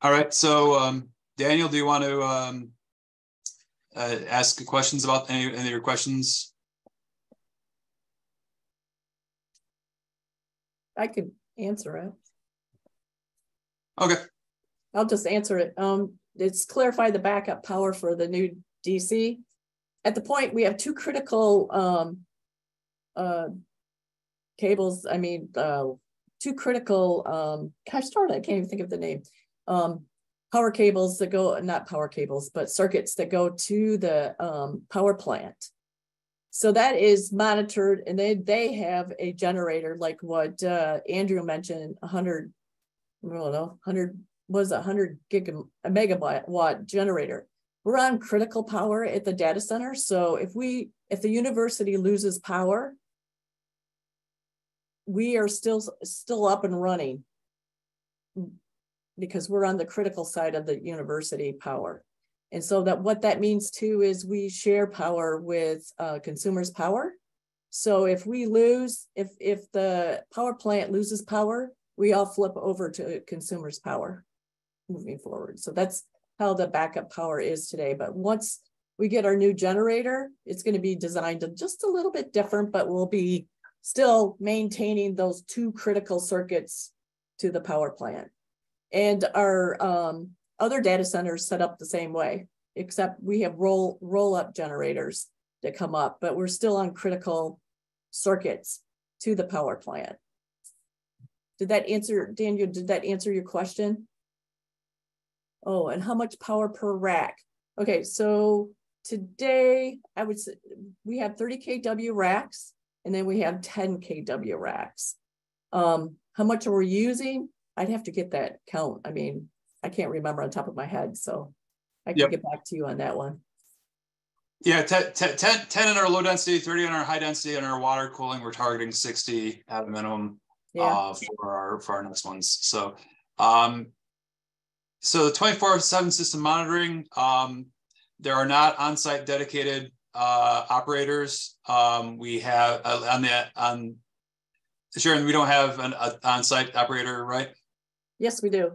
All right. So, um, Daniel, do you want to um, uh, ask questions about any, any of your questions? I could answer it. Okay. I'll just answer it. Um, it's clarify the backup power for the new DC. At the point we have two critical um, uh, cables. I mean, uh, two critical. Um, gosh darn it, I can't even think of the name. Um, power cables that go, not power cables, but circuits that go to the um, power plant. So that is monitored, and they they have a generator like what uh, Andrew mentioned, 100, I don't know, 100 was a 100 gig a megawatt generator. We're on critical power at the data center. So if we if the university loses power, we are still still up and running because we're on the critical side of the university power. And so that what that means too is we share power with uh, consumers power. So if we lose, if if the power plant loses power, we all flip over to consumers power moving forward. So that's how the backup power is today. But once we get our new generator, it's going to be designed just a little bit different, but we'll be still maintaining those two critical circuits to the power plant. And our um, other data centers set up the same way, except we have roll roll up generators that come up, but we're still on critical circuits to the power plant. Did that answer, Daniel, did that answer your question? Oh, and how much power per rack? Okay, so today I would say we have 30 kW racks and then we have 10 kW racks. Um, how much are we using? I'd have to get that count. I mean, I can't remember on top of my head, so I can yep. get back to you on that one. Yeah, 10, 10, 10 in our low density, 30 in our high density, and our water cooling, we're targeting 60 at a minimum yeah. uh, for our for our next ones. So um, so the 24-7 system monitoring, um, there are not on-site dedicated uh, operators. Um, we have uh, on the on Sharon, we don't have an on-site operator, right? Yes, we do.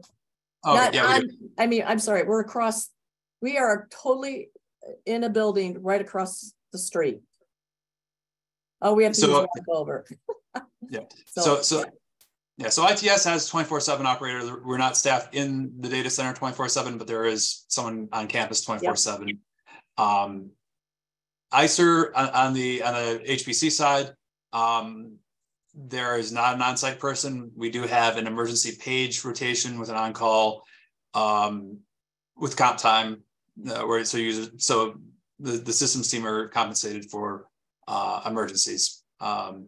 Oh, not yeah, on, do. I mean, I'm sorry, we're across, we are totally in a building right across the street. Oh, we have to so, use over. yeah. So, so, so yeah. Yeah, so ITS has 24-7 operator. We're not staffed in the data center 24-7, but there is someone on campus 24-7. Yep. Um, ICER on, the on the HPC side, um, there is not an on-site person. We do have an emergency page rotation with an on-call um, with comp time, uh, where so users so the, the systems team are compensated for uh, emergencies. Um,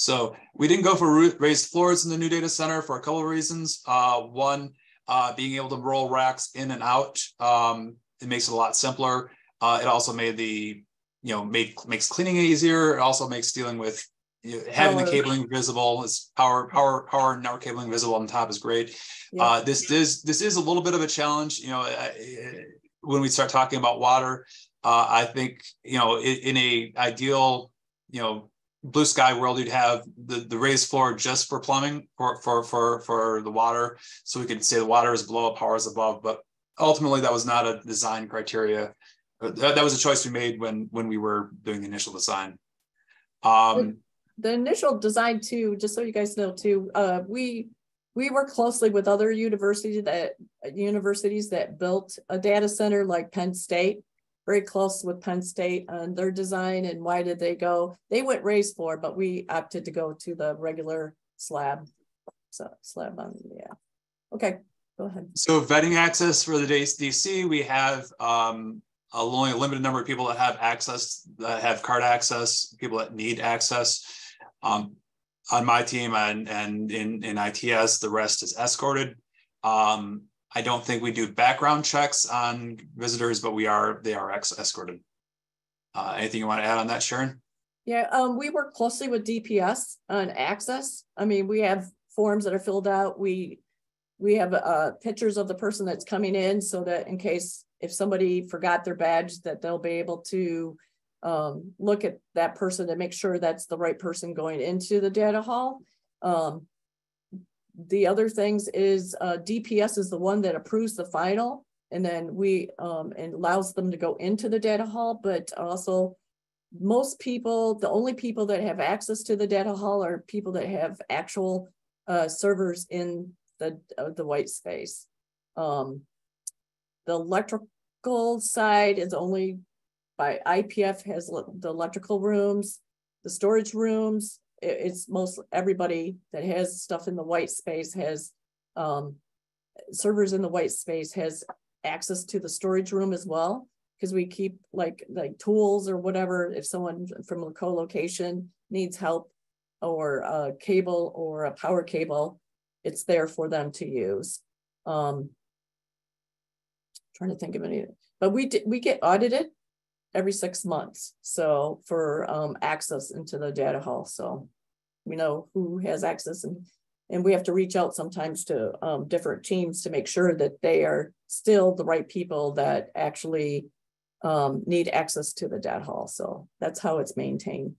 so we didn't go for raised floors in the new data center for a couple of reasons. Uh, one, uh, being able to roll racks in and out, um, it makes it a lot simpler. Uh, it also made the, you know, make, makes cleaning easier. It also makes dealing with you know, having power. the cabling visible is power, power, power network cabling visible on top is great. Yeah. Uh, this is this is a little bit of a challenge. You know, when we start talking about water, uh, I think you know in, in a ideal, you know, blue sky world, you'd have the, the raised floor just for plumbing for, for, for, for the water. So we could say the water is below, power is above, but ultimately that was not a design criteria. Uh, That, that was a choice we made when, when we were doing the initial design. Um, the initial design too, just so you guys know too, uh, we, we work closely with other universities that, universities that built a data center like Penn State. Very close with Penn State on their design and why did they go? They went raised floor, but we opted to go to the regular slab. So slab on, yeah. Okay, go ahead. So vetting access for the DC, we have um, a- only a limited number of people that have access, that have card access, people that need access. Um, on my team and, and in, in ITS, the rest is escorted. Um, I don't think we do background checks on visitors, but we are, they are escorted. Uh, anything you want to add on that, Sharon? Yeah, um, we work closely with DPS on access. I mean, we have forms that are filled out. We, we have, uh, pictures of the person that's coming in so that in case if somebody forgot their badge, that they'll be able to um, look at that person to make sure that's the right person going into the data hall. Um, the other things is, uh, DPS is the one that approves the final. And then we, um, and allows them to go into the data hall, but also most people, the only people that have access to the data hall are people that have actual uh, servers in the uh, the white space. Um, the electrical side is only by IPF has the electrical rooms, the storage rooms. It's most everybody that has stuff in the white space has um, servers in the white space has access to the storage room as well. Because we keep like like tools or whatever if someone from a co-location needs help or a cable or a power cable it's there for them to use. Um trying to think of any but we did we get audited every six months so for um access into the data hall so we know who has access and and we have to reach out sometimes to um, different teams to make sure that they are still the right people that actually um, need access to the data hall. So that's how it's maintained.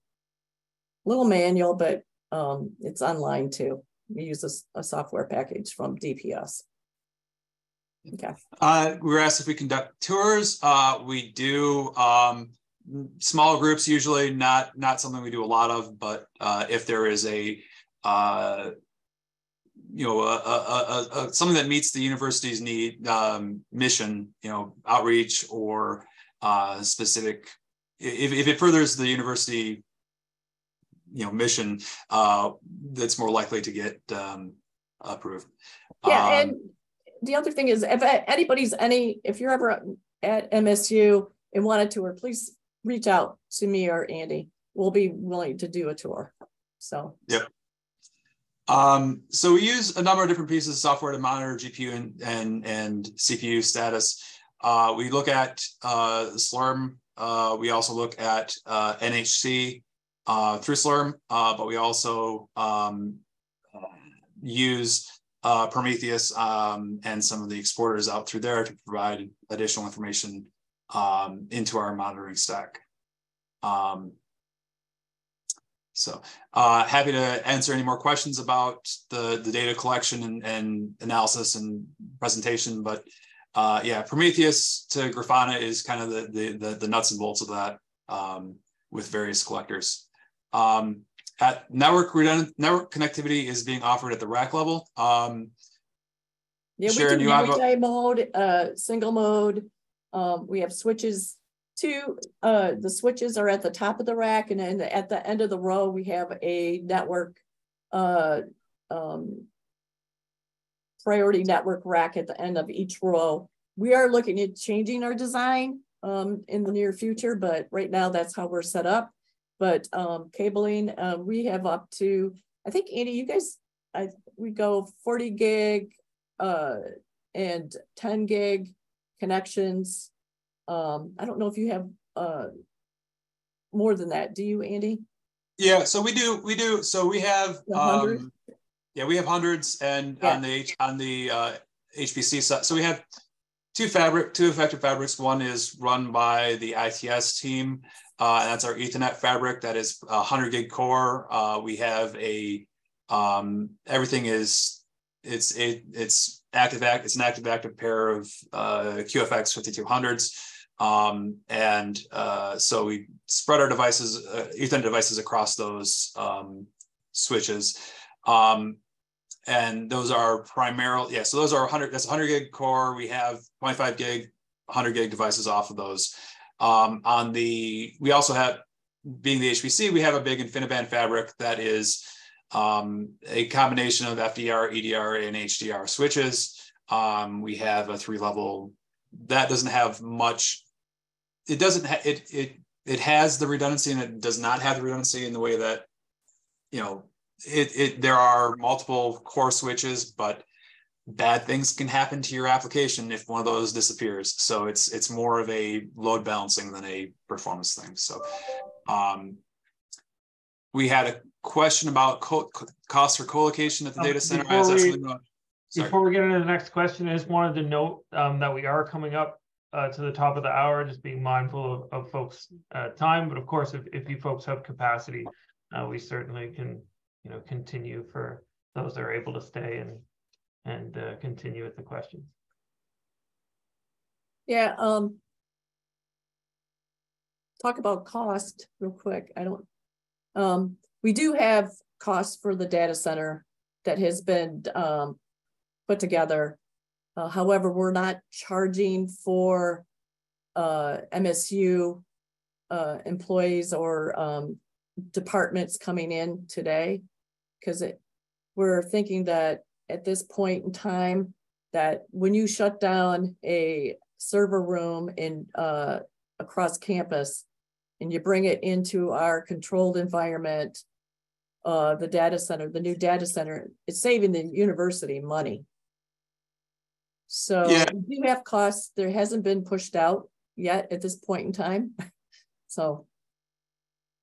Little manual, but um, it's online too. We use a software package from DPS. Okay, Uh, we were asked if we conduct tours. Uh, we do, um, small groups usually, not, not something we do a lot of, but, uh, if there is a, uh, you know, a, a, a, a, something that meets the university's need, um, mission, you know, outreach or, uh, specific, if, if it furthers the university, you know, mission, uh, that's more likely to get, um, approved. yeah, Um, and the other thing is if anybody's any, if you're ever at MSU and want a tour, please reach out to me or Andy. We'll be willing to do a tour. So, Um, so we use a number of different pieces of software to monitor GPU and and, and CPU status. Uh, we look at uh, Slurm. Uh, we also look at uh, NHC uh, through Slurm, uh, but we also um, use uh, Prometheus um, and some of the exporters out through there to provide additional information um, into our monitoring stack. Um, so uh, happy to answer any more questions about the, the data collection and, and analysis and presentation. But uh, yeah, Prometheus to Grafana is kind of the, the, the, nuts and bolts of that um, with various collectors. Um, network redundant network connectivity is being offered at the rack level. Um, yeah, we Sharon, do you multi mode, uh, single mode. Um, we have switches. Two, uh, the switches are at the top of the rack and then at the end of the row, we have a network, uh, um, priority network rack at the end of each row. We are looking at changing our design, um, in the near future, but right now that's how we're set up. But, um, cabling, uh, we have up to, I think, Andy, you guys, I, we go forty gig, uh, and ten gig connections. Um, I don't know if you have, uh, more than that. Do you, Andy? yeah, so we do we do so we have um, yeah we have hundreds and Yeah. on the on the uh, HPC side. So we have two fabric, two effective fabrics. One is run by the ITS team. Uh, that's our Ethernet fabric. That is hundred gig core. Uh, we have a um, everything is it's it, it's active act. It's an active active pair of uh, QFX 5200s. Um, and uh, so we spread our devices, uh, Ethernet devices across those um, switches. Um, and those are primarily, yeah, so those are 100, that's 100 gig core. We have 25 gig, 100 gig devices off of those. Um, on the, we also have, being the HPC, we have a big InfiniBand fabric that is um, a combination of FDR, EDR, and HDR switches. Um, we have a three level that doesn't have much. It doesn't. Ha- it it it has the redundancy, and it does not have the redundancy in the way that you know it. It there are multiple core switches, but bad things can happen to your application if one of those disappears. So it's it's more of a load balancing than a performance thing. So um, we had a question about co- cost for co-location at the Um, data center. before we- about- Before we get into the next question, I just wanted to note um, that we are coming up uh, to the top of the hour, just being mindful of, of folks' uh, time. But of course, if, if you folks have capacity, uh, we certainly can, you know, continue for those that are able to stay and and uh, continue with the questions. Yeah, um. Talk about cost real quick. I don't. Um, we do have costs for the data center that has been um put together. Uh, however, we're not charging for uh MSU uh employees or um departments coming in today. Cause it, we're thinking that at this point in time, that when you shut down a server room in uh across campus and you bring it into our controlled environment, uh the data center, the new data center, it's saving the university money. So Yeah. we do have costs. There hasn't been pushed out yet at this point in time. So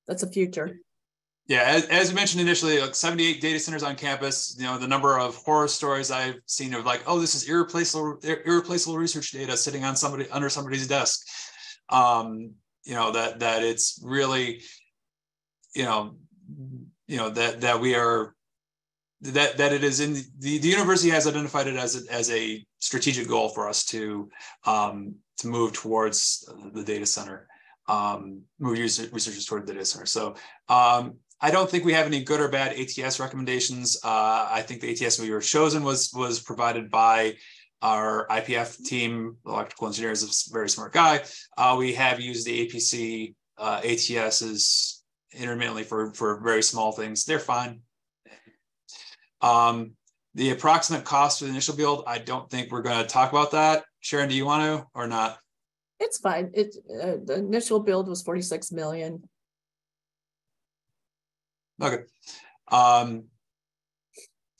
that's a future. Yeah, as, as mentioned initially, like 78 data centers on campus. You know, the number of horror stories I've seen of like, oh, this is irreplaceable, irreplaceable research data sitting on somebody under somebody's desk. Um, you know that that it's really, you know, you know that that we are that that it is in the the university has identified it as a, as a strategic goal for us to um, to move towards the data center um, move researchers toward the data center. So um, I don't think we have any good or bad ATS recommendations. Uh, I think the ATS we were chosen was was provided by our IPF team. Electrical engineer is a very smart guy. Uh, we have used the APC uh, ATSs intermittently for for very small things. They're fine. Um, the approximate cost for the initial build, I don't think we're going to talk about that. Sharon, do you want to or not? It's fine. It, uh, the initial build was forty-six million. Okay. Um,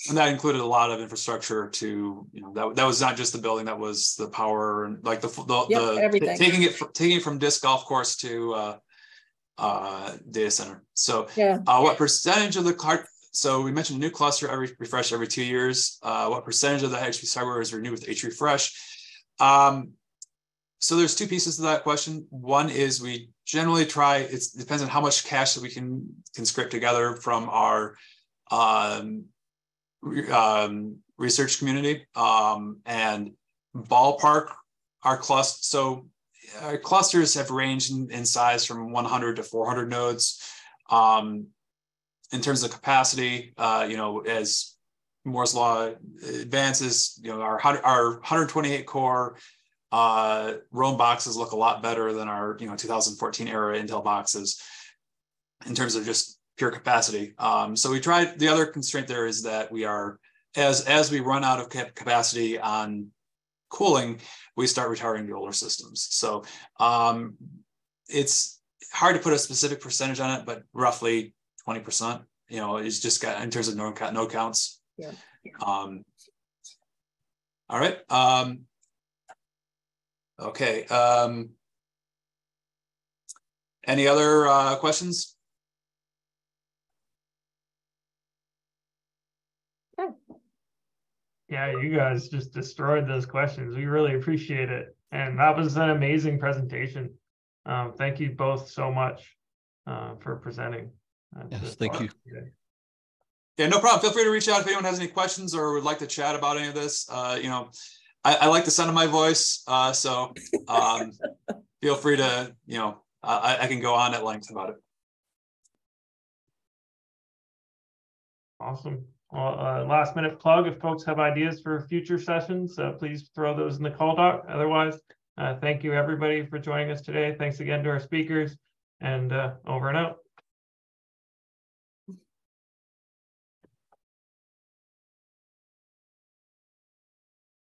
and that included a lot of infrastructure to, you know, that, that was not just the building, that was the power and like the, the, Yep, the everything. taking it, fr- taking it from disc golf course to, uh, uh, data center. So, Yeah, uh, what percentage of the cart, so we mentioned a new cluster every refresh every two years. Uh, what percentage of the HPC hardware is renewed with H refresh? Um, so there's two pieces to that question. One is we generally try, it depends on how much cash that we can can script together from our um, um, research community um, and ballpark our cluster. So our clusters have ranged in, in size from 100 to 400 nodes. Um, in terms of capacity, uh, you know, as Moore's law advances, you know, our, our 128 core uh, Rome boxes look a lot better than our, you know, 2014 era Intel boxes in terms of just pure capacity. Um, so we tried, the other constraint there is that we are, as, as we run out of cap- capacity on cooling, we start retiring the older systems. So um, it's hard to put a specific percentage on it, but roughly 20%, you know, is just got in terms of no, no counts. Yeah. Um, all right. Um, okay. Um, any other uh, questions? Yeah, you guys just destroyed those questions. We really appreciate it. And that was an amazing presentation. Um, thank you both so much uh, for presenting. uh, Yes, thank you. today. Yeah, no problem. Feel free to reach out if anyone has any questions or would like to chat about any of this. Uh, you know, I, I like the sound of my voice, uh, so um, feel free to, you know, I, I can go on at length about it. Awesome. Well, uh, last minute plug, if folks have ideas for future sessions, uh, please throw those in the call doc. Otherwise, uh, thank you everybody for joining us today. Thanks again to our speakers and uh, over and out.